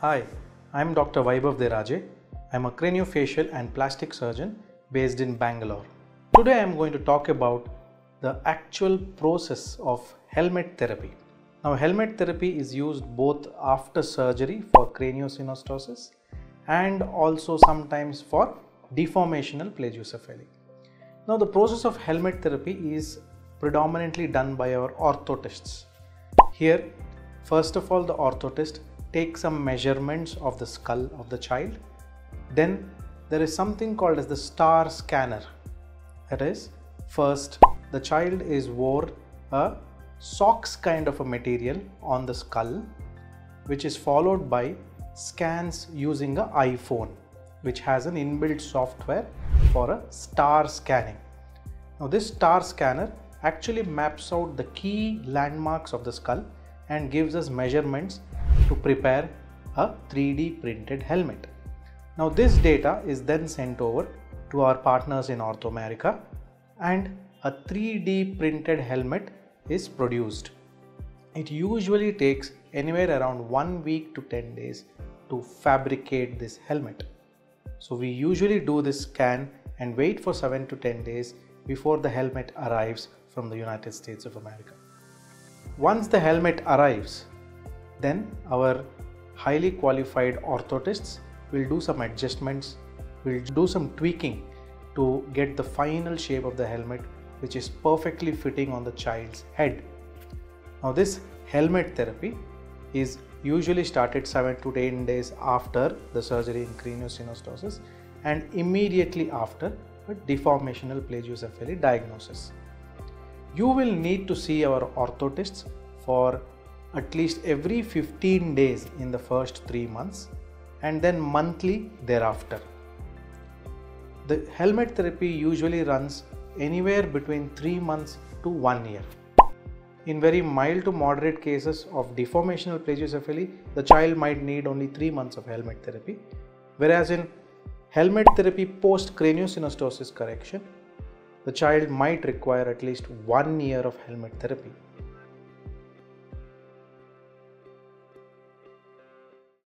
Hi, I'm Dr. Vybhav Deraje. I'm a craniofacial and plastic surgeon based in Bangalore. Today I'm going to talk about the actual process of helmet therapy. Now, helmet therapy is used both after surgery for craniosynostosis and also sometimes for deformational plagiocephaly. Now, the process of helmet therapy is predominantly done by our orthotists. Here, first of all, the orthotist takes some measurements of the skull of the child. Then there is something called as the star scanner. That is, first the child is wore a socks kind of a material on the skull, which is followed by scans using a iPhone, which has an inbuilt software for a star scanning. Now, this star scanner actually maps out the key landmarks of the skull and gives us measurements to prepare a 3D printed helmet. Now, this data is then sent over to our partners in North America and a 3D printed helmet is produced. It usually takes anywhere around 1 week to 10 days to fabricate this helmet. So, we usually do this scan and wait for 7 to 10 days before the helmet arrives from the United States of America. Once the helmet arrives, then our highly qualified orthotists will do some adjustments, will do some tweaking to get the final shape of the helmet which is perfectly fitting on the child's head. Now this helmet therapy is usually started 7 to 10 days after the surgery in craniosynostosis and immediately after a deformational plagiocephaly diagnosis. You will need to see our orthotists for at least every 15 days in the first 3 months and then monthly thereafter. The helmet therapy usually runs anywhere between 3 months to 1 year. In very mild to moderate cases of deformational plagiocephaly, the child might need only 3 months of helmet therapy, whereas in helmet therapy post craniosynostosis correction, the child might require at least 1 year of helmet therapy.